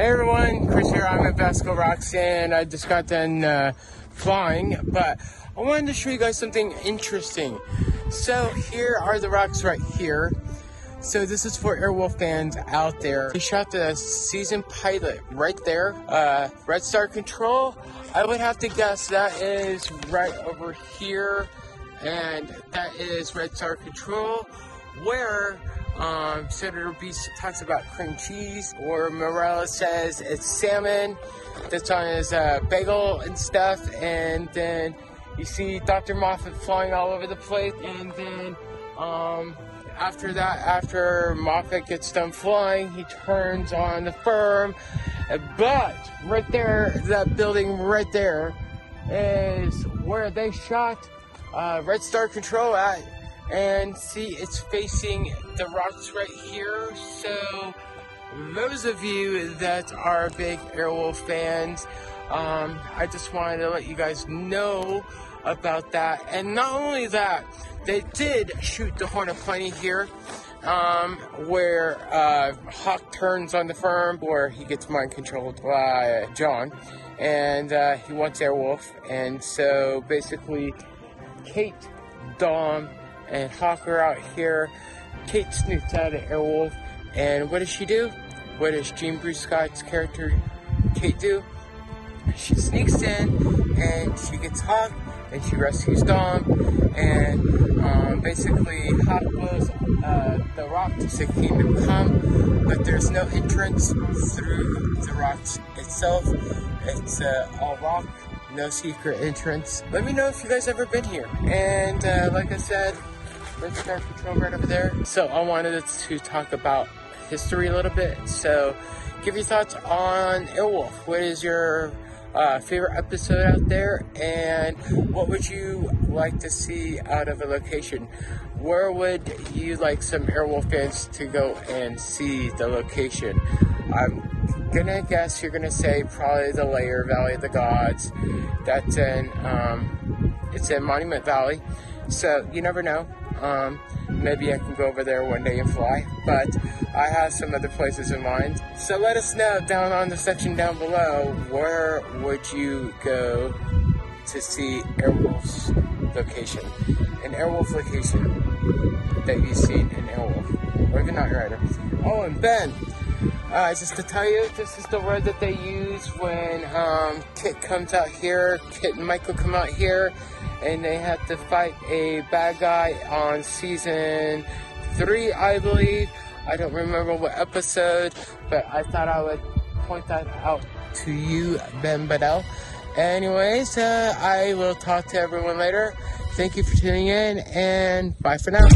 Hey everyone, Chris here. I'm at Vasquez Rocks and I just got done uh, flying, but I wanted to show you guys something interesting. So here are the rocks right here. So this is for Airwolf fans out there. We shot the season pilot right there. Uh, Red Star Control. I would have to guess that is right over here, and that is Red Star Control, where um, Senator Beast talks about cream cheese, or Morales says it's salmon that's on his uh, bagel and stuff, and then you see Dr. Moffett flying all over the place, and then um, after that, after Moffett gets done flying, he turns on the firm. But right there, that building right there is where they shot uh, Red Star Control at and see it's facing the rocks right here. So those of you that are big airwolf fans um, i just wanted to let you guys know about that. And not only that they did shoot the horn of plenty here um, where uh, Hawke turns on the firm where he gets mind controlled by john and uh, he wants airwolf. And so basically kate dom and Hawker out here. Kate sneaks out of Airwolf, and what does she do? What does Jean Bruce Scott's character Kate do? She sneaks in and she gets Hawke and she rescues Dom and um, basically Hawke blows uh, the rock to say Kingdom Come, but there's no entrance through the rock itself. It's uh, all rock, no secret entrance. Let me know if you guys ever been here. And uh, like I said, Red Star Control right over there. So I wanted to talk about history a little bit. So give your thoughts on Airwolf. What is your uh, favorite episode out there and what would you like to see out of a location? Where would you like some Airwolf fans to go and see the location? I'm gonna guess you're gonna say probably the Lair Valley of the Gods. That's in um, it's in Monument Valley. So you never know. Um, maybe I can go over there one day and fly, but I have some other places in mind. So let us know down on the section down below where would you go to see Airwolf's location, an Airwolf location that you've seen in Airwolf, or even Knight Rider. Oh, and Ben, uh, just to tell you, this is the word that they use when um, KITT comes out here. KITT and Michael come out here and they have to fight a bad guy on season three, I believe. I don't remember what episode, but I thought I would point that out to you, Ben Badell. Anyways, uh, I will talk to everyone later. Thank you for tuning in, and bye for now.